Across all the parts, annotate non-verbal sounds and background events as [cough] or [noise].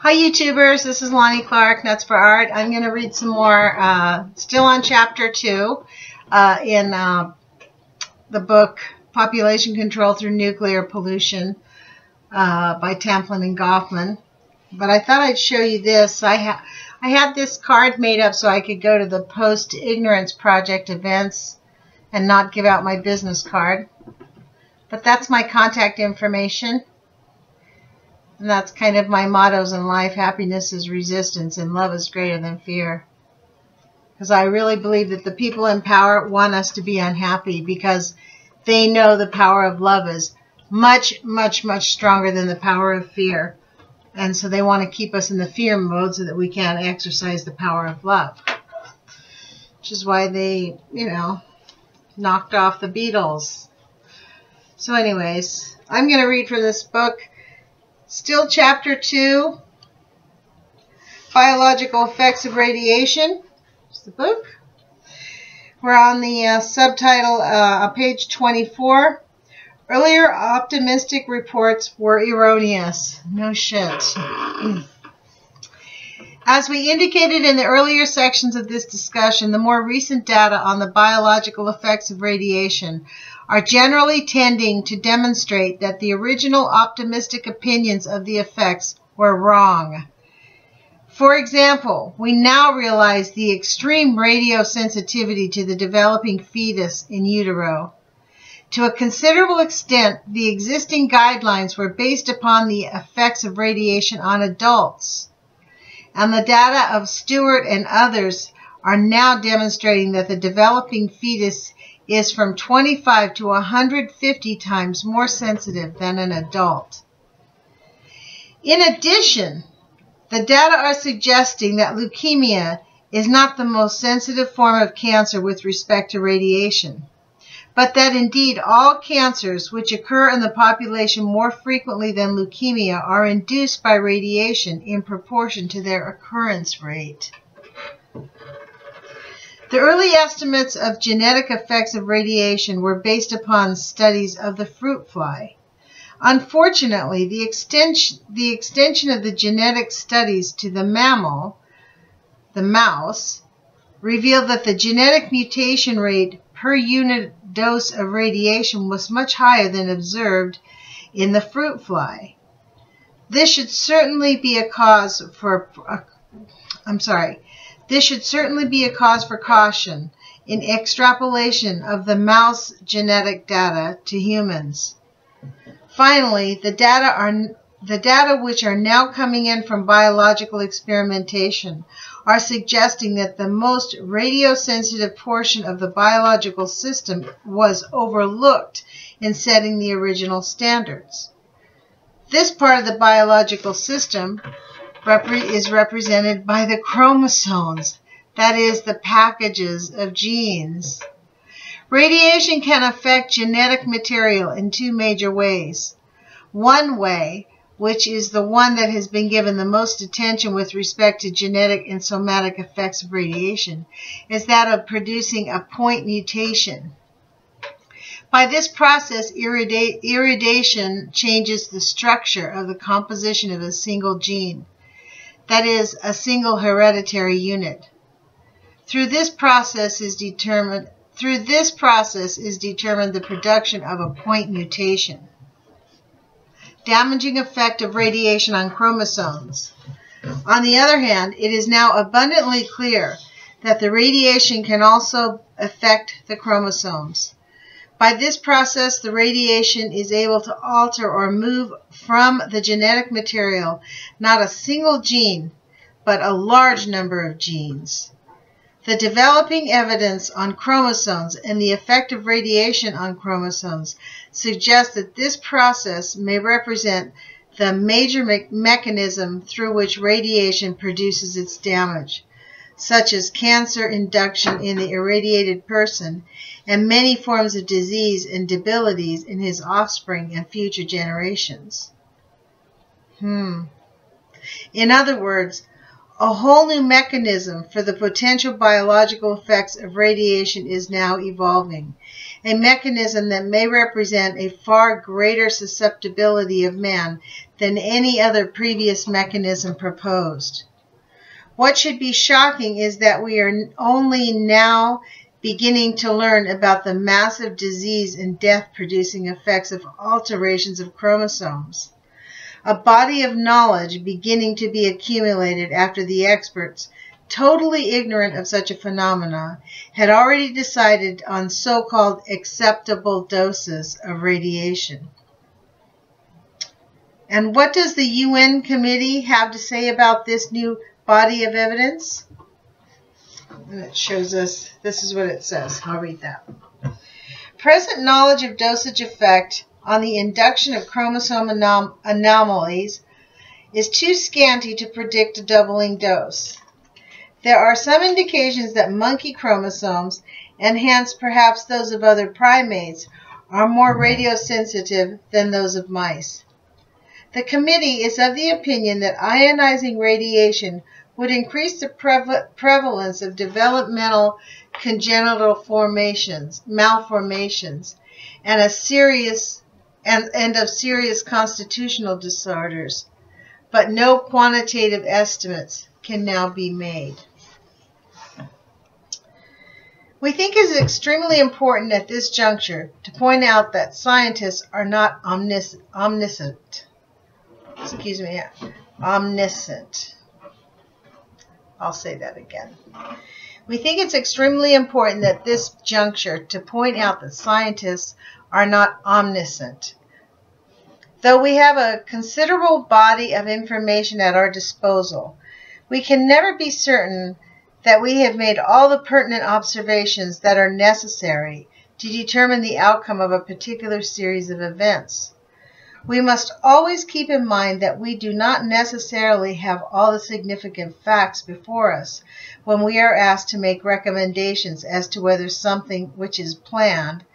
Hi YouTubers, this is Lonnie Clark, Nuts for Art. I'm going to read some more, uh, still on chapter 2 uh, in uh, the book Population Control Through Nuclear Pollution uh, by Tamplin and Gofman. But I thought I'd show you this. I, ha I had this card made up so I could go to the Post-Ignorance Project events and not give out my business card. But that's my contact information. And that's kind of my mottos in life. Happiness is resistance and love is greater than fear. Because I really believe that the people in power want us to be unhappy because they know the power of love is much, much, much stronger than the power of fear. And so they want to keep us in the fear mode so that we can't exercise the power of love. Which is why they, you know, knocked off the Beatles. So anyways, I'm going to read from this book. Still chapter 2, Biological Effects of Radiation. It's the book. We're on the uh, subtitle, uh, page 24. Earlier optimistic reports were erroneous. No shit. As we indicated in the earlier sections of this discussion, the more recent data on the biological effects of radiation are generally tending to demonstrate that the original optimistic opinions of the effects were wrong. For example, we now realize the extreme radiosensitivity to the developing fetus in utero. To a considerable extent, the existing guidelines were based upon the effects of radiation on adults. And the data of Stewart and others are now demonstrating that the developing fetus is from 25 to 150 times more sensitive than an adult. In addition, the data are suggesting that leukemia is not the most sensitive form of cancer with respect to radiation, but that indeed all cancers which occur in the population more frequently than leukemia are induced by radiation in proportion to their occurrence rate. The early estimates of genetic effects of radiation were based upon studies of the fruit fly. Unfortunately, the extension, the extension of the genetic studies to the mammal, the mouse, revealed that the genetic mutation rate per unit dose of radiation was much higher than observed in the fruit fly. This should certainly be a cause for, uh, I'm sorry, this should certainly be a cause for caution in extrapolation of the mouse genetic data to humans. Finally, the data are the data which are now coming in from biological experimentation are suggesting that the most radiosensitive portion of the biological system was overlooked in setting the original standards. This part of the biological system is represented by the chromosomes, that is, the packages of genes. Radiation can affect genetic material in two major ways. One way, which is the one that has been given the most attention with respect to genetic and somatic effects of radiation, is that of producing a point mutation. By this process, irradiation changes the structure of the composition of a single gene that is, a single hereditary unit. Through this process is determined through this process is determined the production of a point mutation. Damaging effect of radiation on chromosomes. On the other hand, it is now abundantly clear that the radiation can also affect the chromosomes. By this process, the radiation is able to alter or move from the genetic material not a single gene, but a large number of genes. The developing evidence on chromosomes and the effect of radiation on chromosomes suggests that this process may represent the major me mechanism through which radiation produces its damage such as cancer induction in the irradiated person, and many forms of disease and debilities in his offspring and future generations. Hmm. In other words, a whole new mechanism for the potential biological effects of radiation is now evolving, a mechanism that may represent a far greater susceptibility of man than any other previous mechanism proposed. What should be shocking is that we are only now beginning to learn about the massive disease and death producing effects of alterations of chromosomes. A body of knowledge beginning to be accumulated after the experts, totally ignorant of such a phenomena, had already decided on so-called acceptable doses of radiation. And what does the UN committee have to say about this new body of evidence? And it shows us, this is what it says. I'll read that. Present knowledge of dosage effect on the induction of chromosome anom anomalies is too scanty to predict a doubling dose. There are some indications that monkey chromosomes, and hence perhaps those of other primates, are more radiosensitive than those of mice. The committee is of the opinion that ionizing radiation would increase the prevalence of developmental congenital formations, malformations, and a serious and, and of serious constitutional disorders, but no quantitative estimates can now be made. We think it is extremely important at this juncture to point out that scientists are not omnis omniscient. Excuse me, omniscient. I'll say that again. We think it's extremely important at this juncture to point out that scientists are not omniscient. Though we have a considerable body of information at our disposal, we can never be certain that we have made all the pertinent observations that are necessary to determine the outcome of a particular series of events. We must always keep in mind that we do not necessarily have all the significant facts before us when we are asked to make recommendations as to whether something which is planned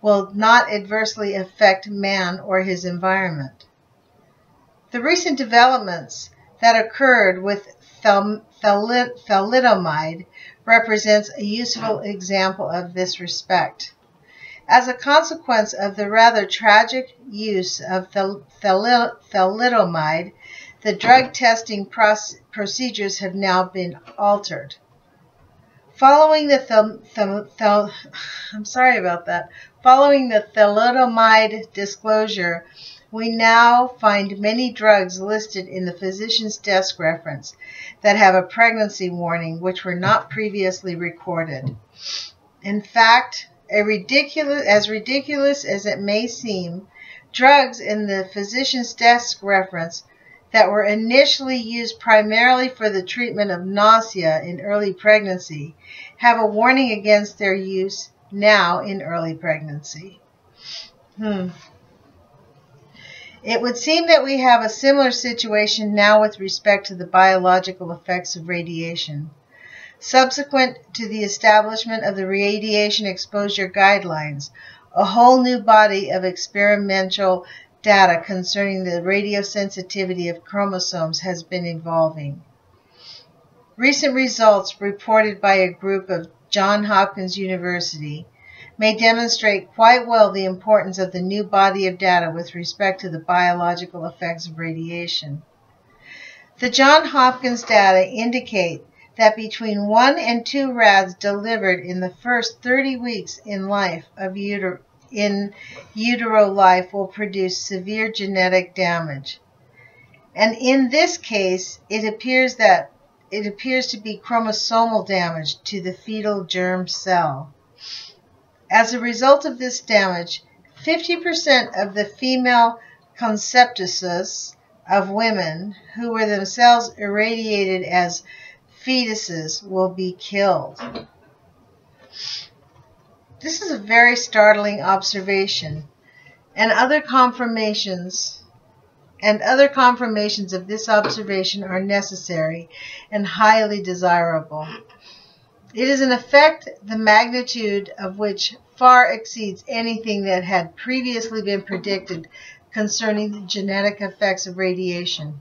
will not adversely affect man or his environment. The recent developments that occurred with thalidomide represents a useful example of this respect. As a consequence of the rather tragic use of thalidomide, the drug testing procedures have now been altered. Following the [sighs] I'm sorry about that. Following the thalidomide disclosure, we now find many drugs listed in the physician's desk reference that have a pregnancy warning which were not previously recorded. In fact, a ridiculous, as ridiculous as it may seem, drugs in the physician's desk reference that were initially used primarily for the treatment of nausea in early pregnancy have a warning against their use now in early pregnancy. Hmm. It would seem that we have a similar situation now with respect to the biological effects of radiation. Subsequent to the establishment of the radiation exposure guidelines, a whole new body of experimental data concerning the radiosensitivity of chromosomes has been evolving. Recent results reported by a group of Johns Hopkins University may demonstrate quite well the importance of the new body of data with respect to the biological effects of radiation. The Johns Hopkins data indicate that between one and two rads delivered in the first 30 weeks in life of uter in utero life will produce severe genetic damage. And in this case, it appears that it appears to be chromosomal damage to the fetal germ cell. As a result of this damage, 50% of the female conceptuses of women who were themselves irradiated as fetuses will be killed. This is a very startling observation, and other confirmations and other confirmations of this observation are necessary and highly desirable. It is an effect the magnitude of which far exceeds anything that had previously been predicted concerning the genetic effects of radiation.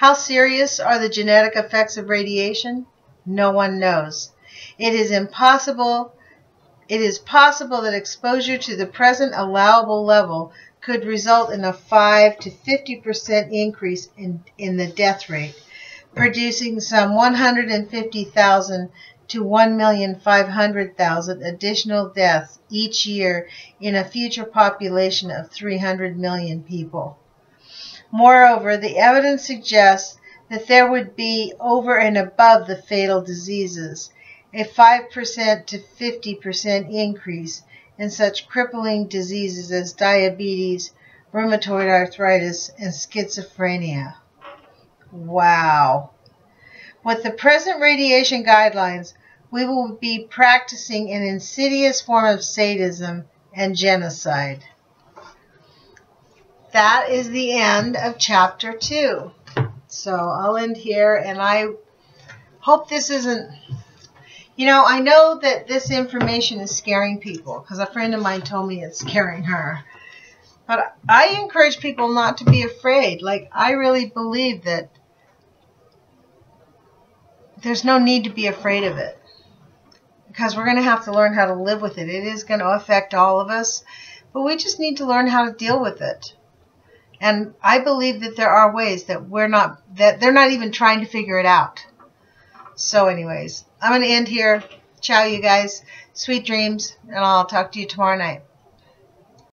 How serious are the genetic effects of radiation? No one knows. It is impossible it is possible that exposure to the present allowable level could result in a 5 to 50% increase in, in the death rate, producing some 150,000 to 1,500,000 additional deaths each year in a future population of 300 million people. Moreover, the evidence suggests that there would be over and above the fatal diseases a 5% to 50% increase in such crippling diseases as diabetes, rheumatoid arthritis, and schizophrenia. Wow. With the present radiation guidelines, we will be practicing an insidious form of sadism and genocide. That is the end of chapter 2. So I'll end here, and I hope this isn't. You know, I know that this information is scaring people because a friend of mine told me it's scaring her. But I encourage people not to be afraid. Like, I really believe that there's no need to be afraid of it because we're going to have to learn how to live with it. It is going to affect all of us, but we just need to learn how to deal with it. And I believe that there are ways that we're not, that they're not even trying to figure it out. So anyways, I'm going to end here. Ciao, you guys. Sweet dreams, and I'll talk to you tomorrow night.